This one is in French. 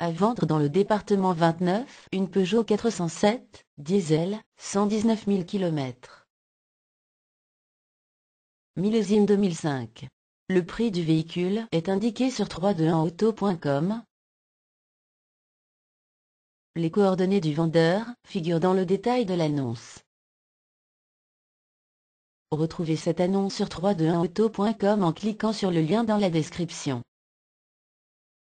À vendre dans le département 29, une Peugeot 407, diesel, 119 000 km. Millésime 2005. Le prix du véhicule est indiqué sur 321auto.com. Les coordonnées du vendeur figurent dans le détail de l'annonce. Retrouvez cette annonce sur 321auto.com en cliquant sur le lien dans la description.